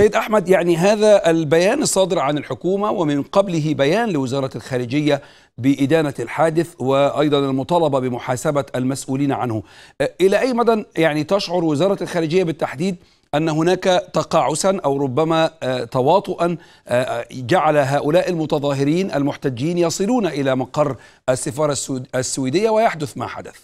سيد أحمد يعني هذا البيان الصادر عن الحكومة ومن قبله بيان لوزارة الخارجية بإدانة الحادث وأيضا المطالبة بمحاسبة المسؤولين عنه. إلى أي مدى يعني تشعر وزارة الخارجية بالتحديد أن هناك تقاعسا أو ربما تواطؤا جعل هؤلاء المتظاهرين المحتجين يصلون إلى مقر السفارة السويدية ويحدث ما حدث؟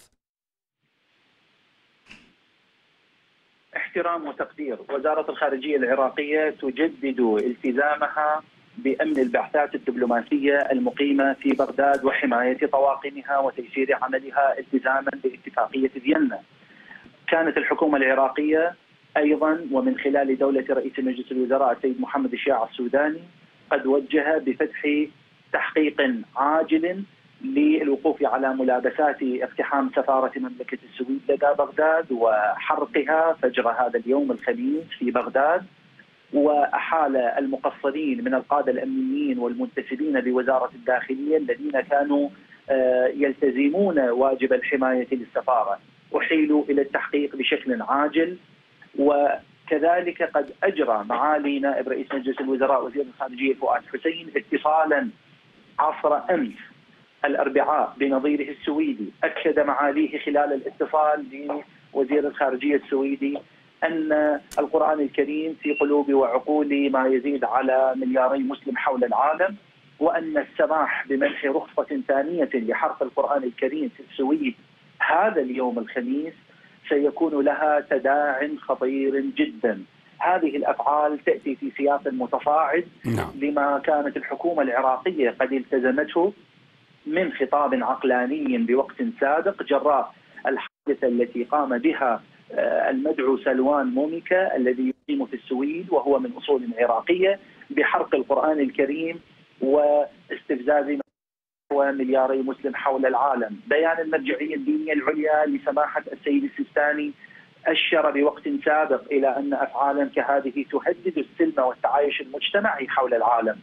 احترام وتقدير. وزارة الخارجية العراقية تجدد التزامها بأمن البعثات الدبلوماسية المقيمة في بغداد وحماية طواقمها وتيسير عملها التزاما باتفاقية فيينا. كانت الحكومة العراقية أيضا ومن خلال دولة رئيس مجلس الوزراء السيد محمد الشياع السوداني قد وجه بفتح تحقيق عاجل للوقوف على ملابسات اقتحام سفارة مملكة السويد لدى بغداد وحرقها فجر هذا اليوم الخميس في بغداد. وأحال المقصرين من القادة الأمنيين والمنتسبين لوزارة الداخلية الذين كانوا يلتزمون واجب الحماية للسفارة. احيلوا إلى التحقيق بشكل عاجل. وكذلك قد أجرى معالي نائب رئيس مجلس الوزراء وزير الخارجية فؤاد حسين اتصالا عصر أمس الأربعاء بنظيره السويدي، أكد معاليه خلال الاتصال بوزير الخارجية السويدي أن القرآن الكريم في قلوب وعقول ما يزيد على ملياري مسلم حول العالم وأن السماح بمنح رخصة ثانية لحرق القرآن الكريم في السويد هذا اليوم الخميس سيكون لها تداع خطير جدا هذه الأفعال تأتي في سياق متصاعد نعم. لما كانت الحكومة العراقية قد التزمته من خطاب عقلاني بوقت سابق جراء الحادثة التي قام بها المدعو سلوان موميكا الذي يقيم في السويد وهو من أصول عراقية بحرق القرآن الكريم واستفزاز وملياري مسلم حول العالم. بيان المرجعية الدينية العليا لسماحة السيد السيستاني أشر بوقت سابق إلى أن أفعالا كهذه تهدد السلم والتعايش المجتمعي حول العالم.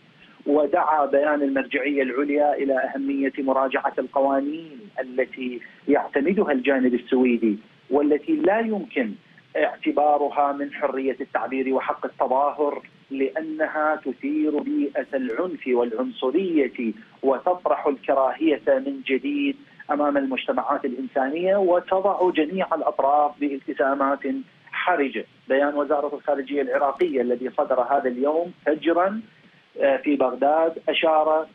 ودعا بيان المرجعية العليا إلى أهمية مراجعة القوانين التي يعتمدها الجانب السويدي والتي لا يمكن اعتبارها من حرية التعبير وحق التظاهر لأنها تثير بيئة العنف والعنصرية وتطرح الكراهية من جديد أمام المجتمعات الإنسانية وتضع جميع الأطراف بالتزامات حرجة، بيان وزارة الخارجية العراقية الذي صدر هذا اليوم فجرا في بغداد أشار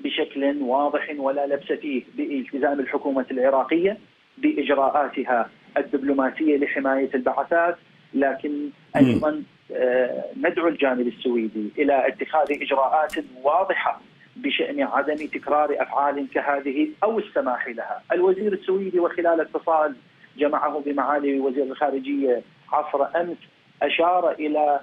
بشكل واضح ولا لبس فيه بالتزام الحكومة العراقية بإجراءاتها الدبلوماسية لحماية البعثات لكن أيضا ندعو الجانب السويدي إلى اتخاذ إجراءات واضحة بشأن عدم تكرار أفعال كهذه أو السماح لها. الوزير السويدي وخلال اتصال جمعه بمعالي وزير الخارجية عصر أمس أشار إلى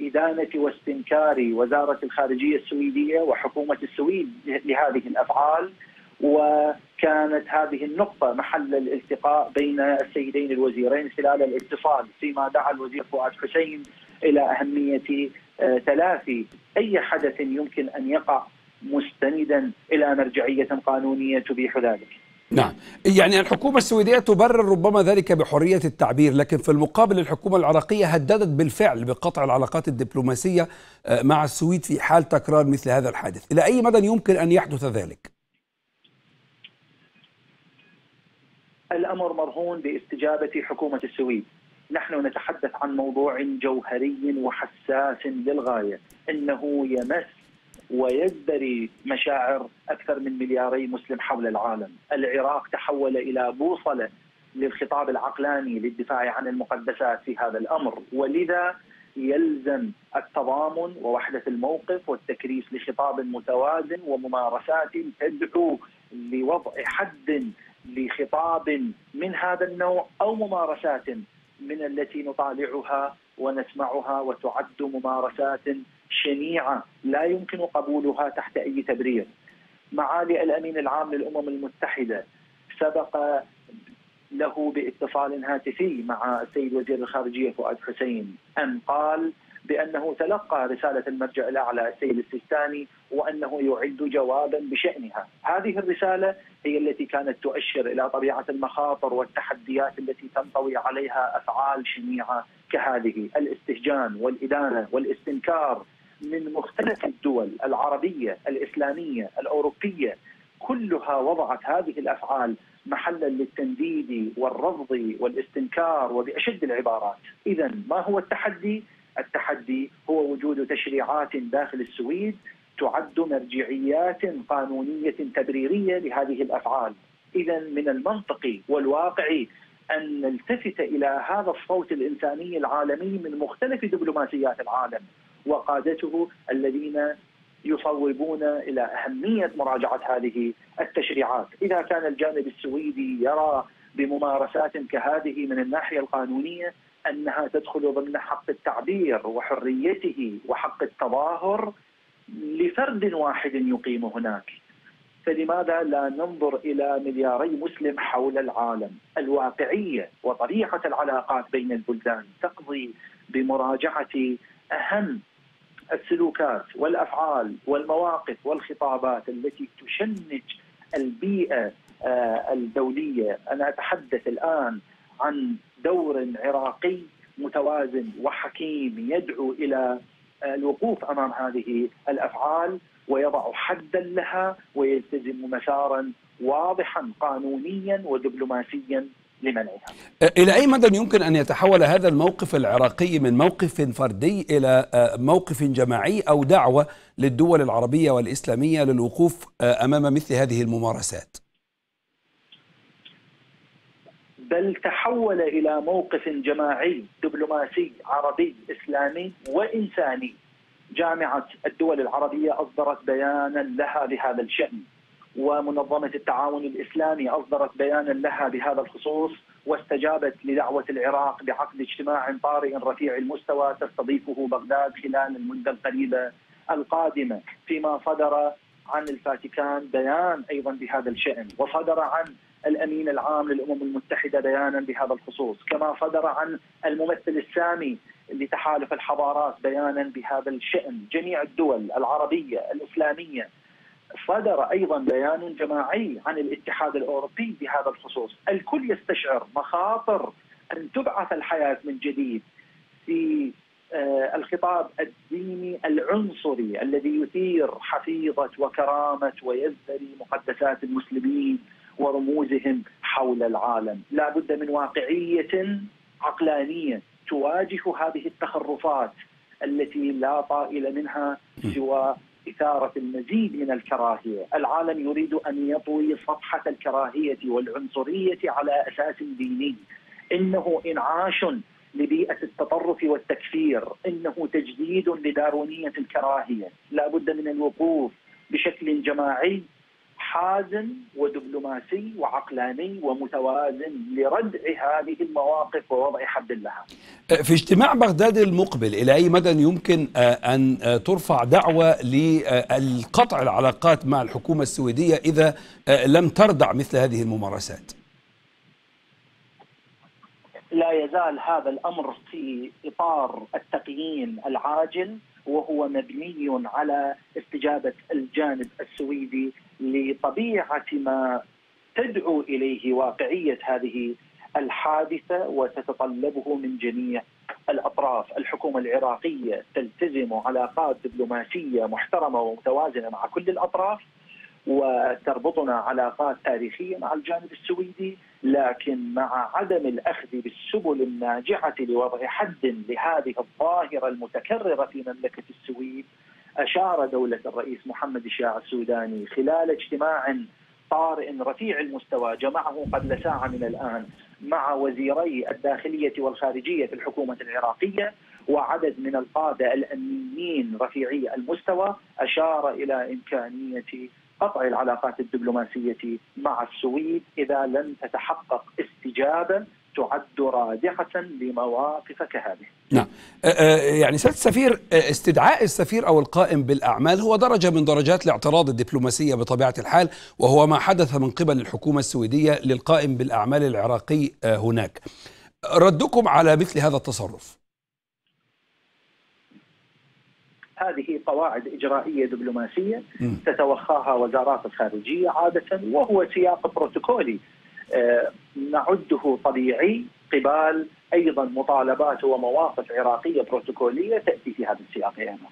إدانة واستنكار وزارة الخارجية السويدية وحكومة السويد لهذه الأفعال وكانت هذه النقطة محل الالتقاء بين السيدين الوزيرين خلال الاتصال فيما دعا الوزير فؤاد حسين إلى أهمية تلافي أي حدث يمكن أن يقع مستندا إلى مرجعية قانونية تبيح ذلك. نعم يعني الحكومة السويدية تبرر ربما ذلك بحرية التعبير لكن في المقابل الحكومة العراقية هددت بالفعل بقطع العلاقات الدبلوماسية مع السويد في حال تكرار مثل هذا الحادث إلى أي مدى يمكن أن يحدث ذلك؟ الأمر مرهون باستجابة حكومة السويد. نحن نتحدث عن موضوع جوهري وحساس للغاية، إنه يمس ويزدري مشاعر أكثر من ملياري مسلم حول العالم. العراق تحول إلى بوصلة للخطاب العقلاني للدفاع عن المقدسات في هذا الأمر، ولذا يلزم التضامن ووحدة الموقف والتكريس لخطاب متوازن وممارسات تدعو لوضع حد لخطاب من هذا النوع أو ممارسات من التي نطالعها ونسمعها وتعد ممارسات شنيعة لا يمكن قبولها تحت أي تبرير. معالي الأمين العام للأمم المتحدة سبق له باتصال هاتفي مع السيد وزير الخارجية فؤاد حسين أن قال بأنه تلقى رسالة المرجع الأعلى السيد السيستاني وأنه يعد جوابا بشأنها، هذه الرسالة هي التي كانت تؤشر إلى طبيعة المخاطر والتحديات التي تنطوي عليها أفعال شنيعة كهذه الاستهجان والادانه والإستنكار من مختلف الدول العربية الإسلامية الأوروبية كلها وضعت هذه الأفعال محلا للتنديد والرفض والاستنكار وبأشد العبارات، اذا ما هو التحدي؟ التحدي هو وجود تشريعات داخل السويد تعد مرجعيات قانونية تبريرية لهذه الأفعال، اذا من المنطقي والواقعي أن نلتفت إلى هذا الصوت الإنساني العالمي من مختلف دبلوماسيات العالم. وقادته الذين يصوبون إلى أهمية مراجعة هذه التشريعات، إذا كان الجانب السويدي يرى بممارسات كهذه من الناحية القانونية أنها تدخل ضمن حق التعبير وحريته وحق التظاهر لفرد واحد يقيم هناك. فلماذا لا ننظر إلى ملياري مسلم حول العالم؟ الواقعية وطريقة العلاقات بين البلدان تقضي بمراجعة أهم السلوكات والأفعال والمواقف والخطابات التي تشنج البيئة آه، الدولية، أنا أتحدث الآن عن دور عراقي متوازن وحكيم يدعو إلى الوقوف أمام هذه الأفعال ويضع حدا لها ويلتزم مسارا واضحا قانونيا ودبلوماسيا لمنعها. إلى أي مدى يمكن أن يتحول هذا الموقف العراقي من موقف فردي إلى موقف جماعي أو دعوة للدول العربية والإسلامية للوقوف أمام مثل هذه الممارسات؟ بل تحول إلى موقف جماعي دبلوماسي عربي إسلامي وإنساني جامعة الدول العربية أصدرت بيانا لها بهذا الشأن ومنظمة التعاون الإسلامي أصدرت بيانا لها بهذا الخصوص واستجابت لدعوة العراق بعقد اجتماع طارئ رفيع المستوى تستضيفه بغداد خلال المدة القريبة القادمة فيما صدر عن الفاتيكان بيان أيضا بهذا الشأن وصدر عن الأمين العام للأمم المتحدة بيانا بهذا الخصوص، كما صدر عن الممثل السامي لتحالف الحضارات بيانا بهذا الشأن، جميع الدول العربية الإسلامية صدر أيضا بيان جماعي عن الاتحاد الأوروبي بهذا الخصوص، الكل يستشعر مخاطر أن تبعث الحياة من جديد في الخطاب الديني العنصري الذي يثير حفيظة وكرامة ويزدري مقدسات المسلمين ورموزهم حول العالم. لا بد من واقعية عقلانية تواجه هذه التخرفات التي لا طائل منها سوى إثارة المزيد من الكراهية. العالم يريد أن يطوي صفحة الكراهية والعنصرية على أساس ديني. إنه إنعاش لبيئة التطرف والتكفير. إنه تجديد لدارونية الكراهية. لا بد من الوقوف بشكل جماعي حازم ودبلوماسي وعقلاني ومتوازن لردع هذه المواقف ووضع حد لها. في اجتماع بغداد المقبل إلى اي مدى يمكن أن ترفع دعوة للقطع العلاقات مع الحكومة السويدية إذا لم تردع مثل هذه الممارسات؟ لا يزال هذا الأمر في إطار التقييم العاجل وهو مبني على استجابة الجانب السويدي لطبيعة ما تدعو إليه واقعية هذه الحادثة وتتطلبه من جميع الأطراف، الحكومة العراقية تلتزم علاقات دبلوماسية محترمة ومتوازنة مع كل الأطراف. وتربطنا علاقات تاريخية مع الجانب السويدي لكن مع عدم الأخذ بالسبل الناجعه لوضع حد لهذه الظاهرة المتكررة في مملكة السويد أشار دولة الرئيس محمد الشياع السوداني خلال اجتماع طارئ رفيع المستوى جمعه قبل ساعة من الآن مع وزيري الداخلية والخارجية في الحكومة العراقية وعدد من القادة الامنيين رفيعي المستوى أشار إلى إمكانية قطع العلاقات الدبلوماسية مع السويد إذا لم تتحقق استجابه تعد رادعه لمواقف كهذه. نعم يعني سيادة السفير استدعاء السفير أو القائم بالأعمال هو درجة من درجات الاعتراض الدبلوماسية بطبيعة الحال وهو ما حدث من قبل الحكومة السويدية للقائم بالأعمال العراقي هناك. ردكم على مثل هذا التصرف؟ هذه قواعد إجرائية دبلوماسية تتوخاها وزارات الخارجية عادة وهو سياق بروتوكولي نعده طبيعي قبال أيضا مطالبات ومواقف عراقية بروتوكولية تأتي في هذا السياق أيضا.